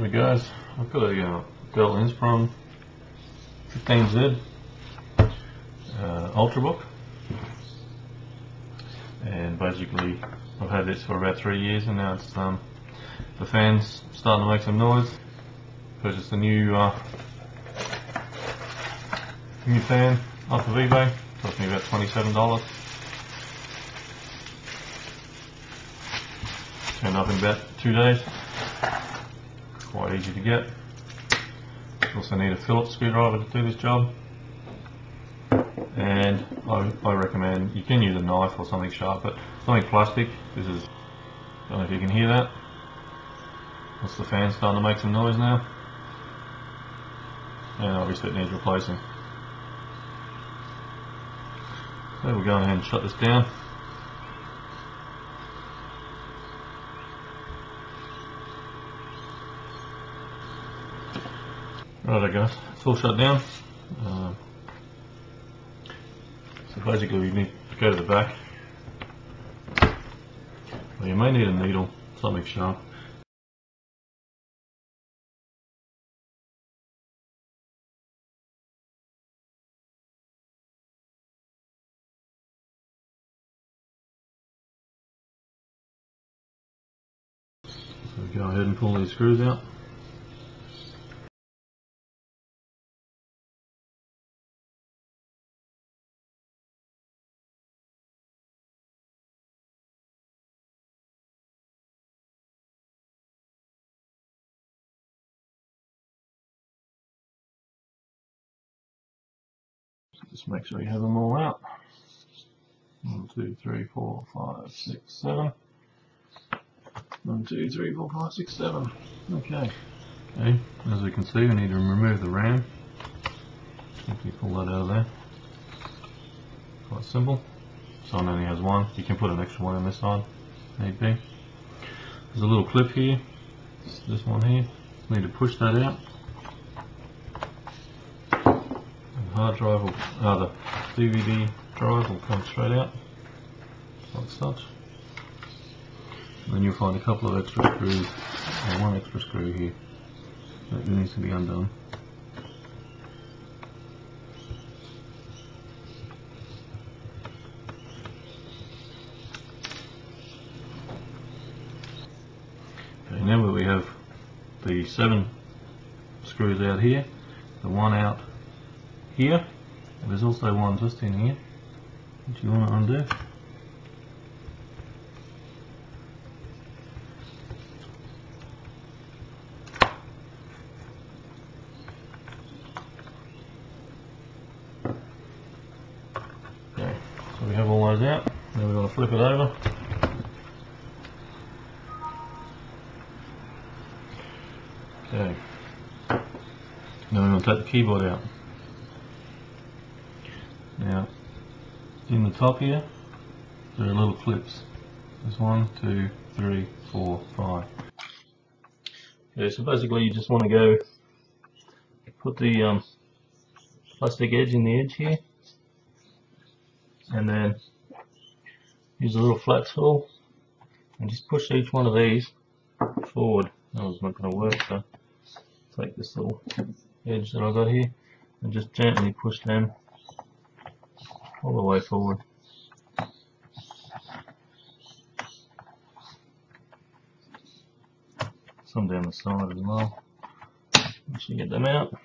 We go. I've got a uh, Dell Inspiron 15Z uh, Ultrabook and basically I've had this for about three years and now it's um, the fans starting to make some noise purchased a new uh, new fan off of eBay. Cost me about $27 turned up in about two days quite easy to get. You also need a Phillips screwdriver to do this job. And I, I recommend you can use a knife or something sharp but something plastic. This is I don't know if you can hear that. That's the fan starting to make some noise now? And obviously it needs replacing. So we'll go ahead and shut this down Right, guys, it's all shut down. Uh, so basically we need to go to the back. Well, you may need a needle, something sharp. So go ahead and pull these screws out. Just make sure you have them all out. One, two, three, four, five, six, seven. One, two, three, four, five, six, seven. Okay. Okay, as we can see we need to remove the RAM. Simply pull that out of there. Quite simple. One only has one. You can put an extra one on this side, need be. There's a little clip here. This one here. Need to push that out. Hard drive will, uh, the DVD drive will come straight out like such. And then you'll find a couple of extra screws, or one extra screw here that needs to be undone. Okay, now we have the seven screws out here, the one out here. There's also one just in here which you want to undo. Okay, so we have all those out. Now we're going to flip it over. Okay. Now we're going to take the keyboard out. Now, in the top here, there are little clips. There's one, two, three, four, five. Okay, so basically you just want to go put the um, plastic edge in the edge here, and then use a little flat tool and just push each one of these forward. That was not going to work, so take this little edge that I got here and just gently push them all the way forward. Some down the side as well. Once you get them out.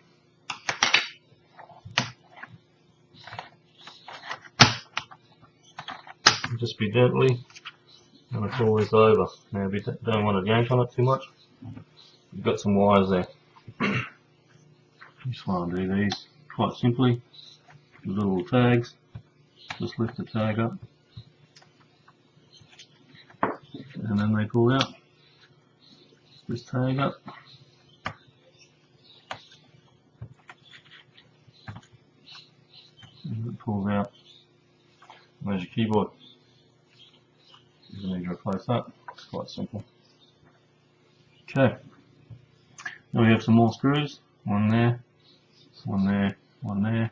Just be gently to pull this over. Now you don't want to yank on it too much, you've got some wires there. just want to do these quite simply. Little tags just lift the tag up and then they pull out this tag up. And it pulls out. There's your keyboard? You need to replace that it's quite simple. Okay. Now we have some more screws. One there one there one there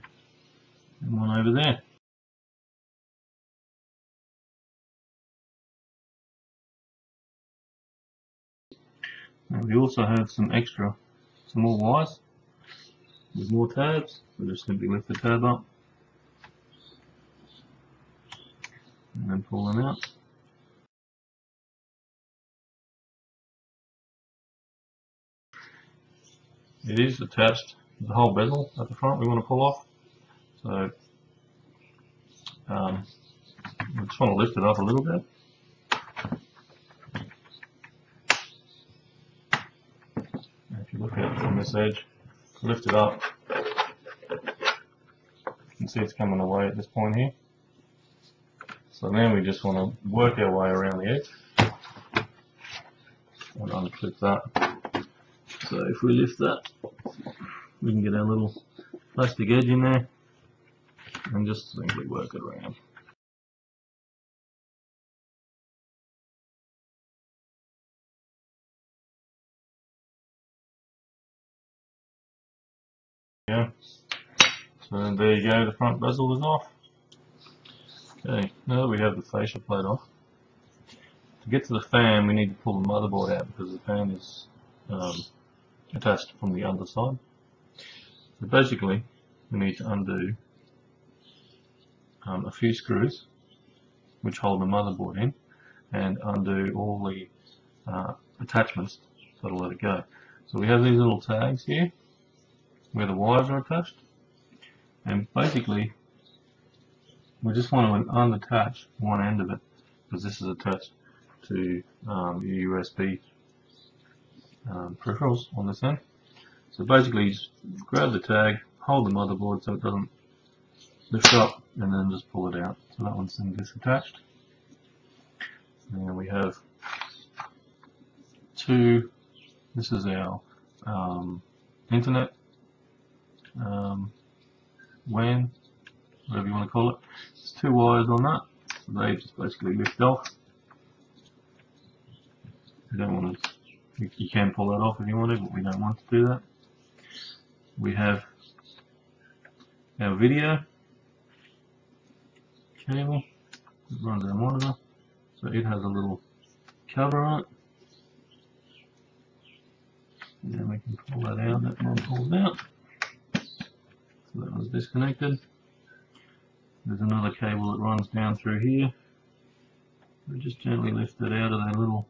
and one over there And we also have some extra, some more wires with more tabs. We just simply lift the tab up and then pull them out. It is attached to the whole bezel at the front we want to pull off. So um, I just want to lift it up a little bit. If you look at it from this edge, lift it up. You can see it's coming away at this point here. So then we just want to work our way around the edge and unclip that. So if we lift that, we can get our little plastic edge in there and just simply work it around. So there you go, the front bezel is off. Okay, now that we have the fascia plate off, to get to the fan we need to pull the motherboard out because the fan is um, attached from the underside. So basically we need to undo um, a few screws which hold the motherboard in and undo all the uh, attachments that'll let it go. So we have these little tags here where the wires are attached and basically we just want to unattach one end of it because this is attached to um, your USB um, peripherals on this end. So basically just grab the tag, hold the motherboard so it doesn't lift up and then just pull it out. So that one's disattached. And we have two, this is our um, internet um, WAN, whatever you want to call it. There's two wires on that, they just basically lift off. You don't want to, you, can pull that off if you want to, but we don't want to do that. We have our video cable that runs our monitor, so it has a little cover on it. And then we can pull that out, that one pulls out. So that was disconnected. There's another cable that runs down through here. We just gently lift it out of that little,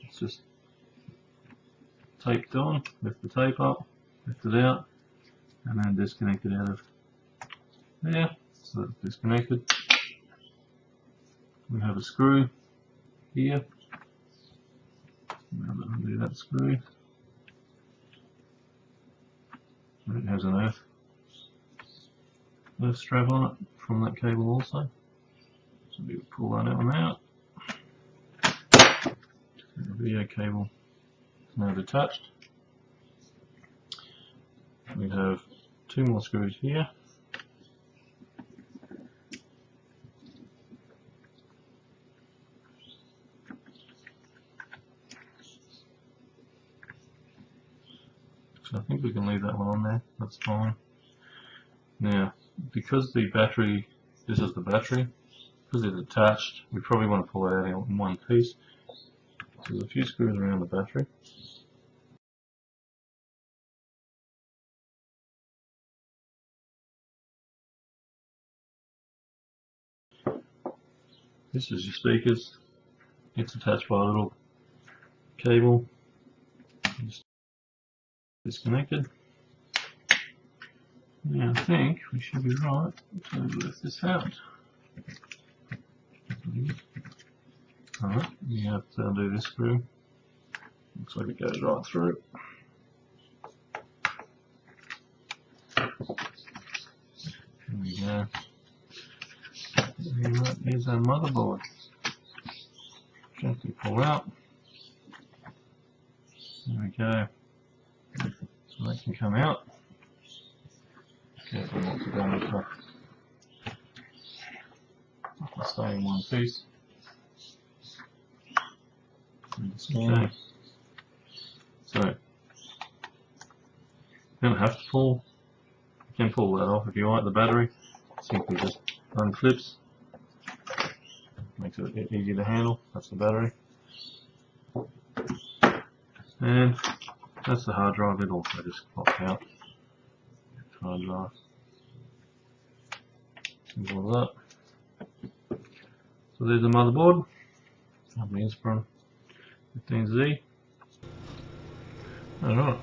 it's just taped on, lift the tape up, lift it out, and then disconnect it out of there. So that's disconnected. We have a screw here. Now undo that screw. It has an earth earth strap on it from that cable also. So we pull that one out. The video cable is now detached. We have two more screws here. So I think we can leave that one on there, that's fine. Now, because the battery, this is the battery, because it's attached, we probably want to pull it out in one piece. So there's a few screws around the battery. This is your speakers. It's attached by a little cable. Just disconnected. Now I think we should be right to lift this out. Alright, you have to undo this screw. Looks like it goes right through. There we go. Here's our motherboard. Gently pull out. There we go. So that can come out. Careful not to damage that. Stay in one piece. Okay. So, you don't have to pull. You can pull that off if you like the battery. Simply just unclips. Makes it easy to handle. That's the battery. And that's the hard drive, it also just popped out. Hard drive. That. So there's the motherboard. That means from 15Z. Alright,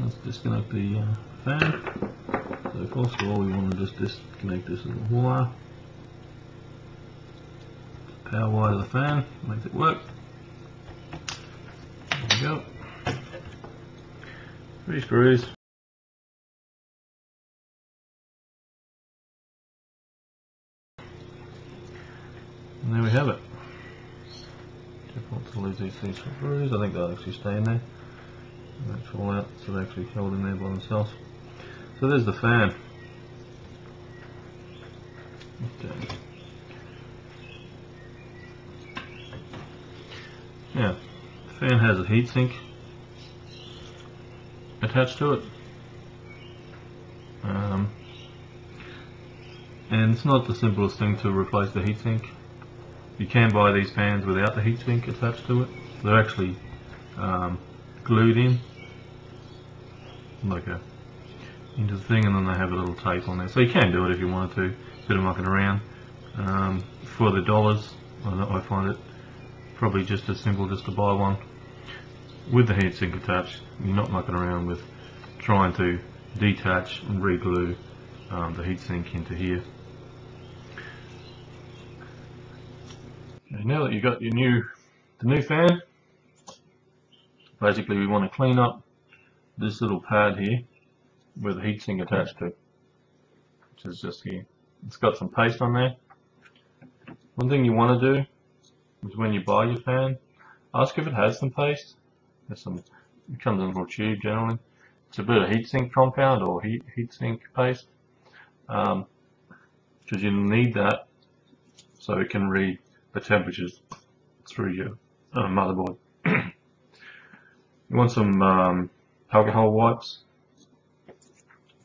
let's disconnect the uh, fan. So first of all we want to just disconnect this little wire. Power wire to the fan, makes it work. There we go. Three screws. Have it. Difficult to lose these three screws. I think they'll actually stay in there. They won't fall out, so they're actually held in there by themselves. So there's the fan. Okay. Yeah, the fan has a heatsink attached to it. Um, and it's not the simplest thing to replace the heatsink. You can buy these fans without the heatsink attached to it. They're actually um, glued in like a into the thing and then they have a little tape on there. So you can do it if you wanted to, bit of mucking around. Um, for the dollars, I find it probably just as simple just to buy one with the heatsink attached. You're not mucking around with trying to detach and re-glue um, the heatsink into here. Okay, now that you've got your new the new fan, basically we want to clean up this little pad here with a heatsink attached to, it, which is just here. It's got some paste on there. One thing you want to do is when you buy your fan, ask if it has some paste. There's some, it comes in a little tube generally. It's a bit of heatsink compound or heat heatsink paste. Because um, you need that so it can read the temperatures through your uh, motherboard. you want some um, alcohol wipes You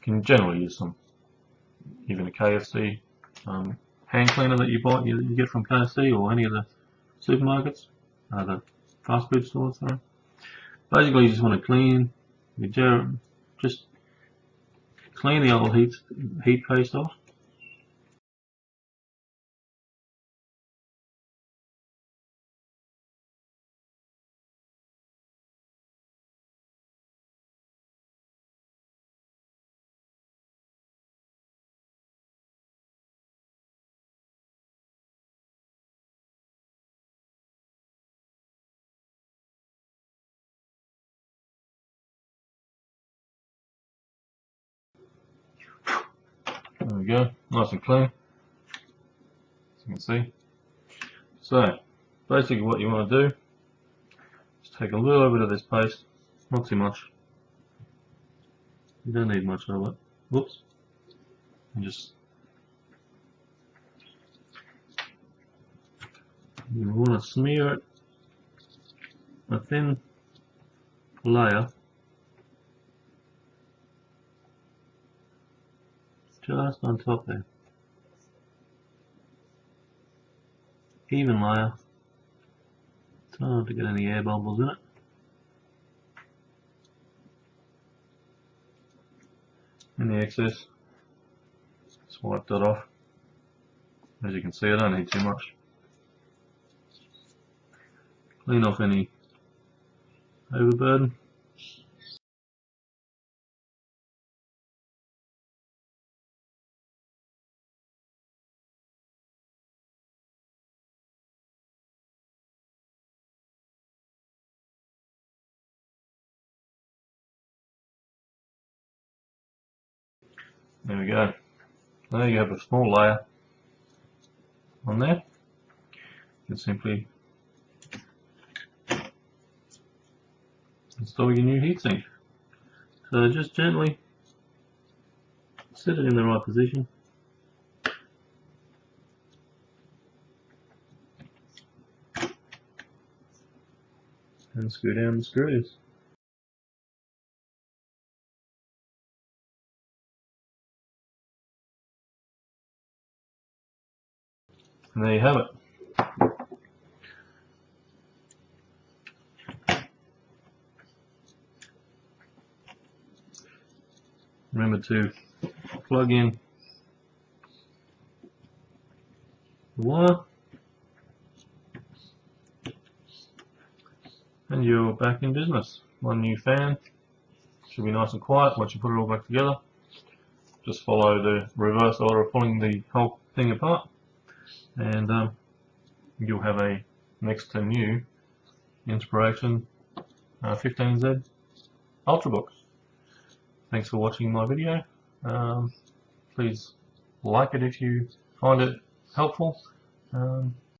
can generally use some, even a KFC um, hand cleaner that you buy, you, you, get from KFC or any of the supermarkets, uh, the fast food stores. Sorry. Basically, you just want to clean, you just clean the old heat heat paste off. There we go, nice and clean, as you can see. So, basically what you want to do is take a little bit of this paste, not too much. You don't need much of it. Whoops. And just you want to smear it a thin layer just on top there. Even layer. Try not to get any air bubbles in it. Any excess, swipe that off. As you can see, I don't need too much. Clean off any overburden. There we go. There you have a small layer on there. You can simply install your new heatsink. So just gently set it in the right position. And screw down the screws. And there you have it. Remember to plug in the wire and you're back in business. One new fan should be nice and quiet once you put it all back together. Just follow the reverse order of pulling the whole thing apart and um, you'll have a next to new Inspiron uh, 15Z Ultrabook. Thanks for watching my video. Um, please like it if you find it helpful. Um,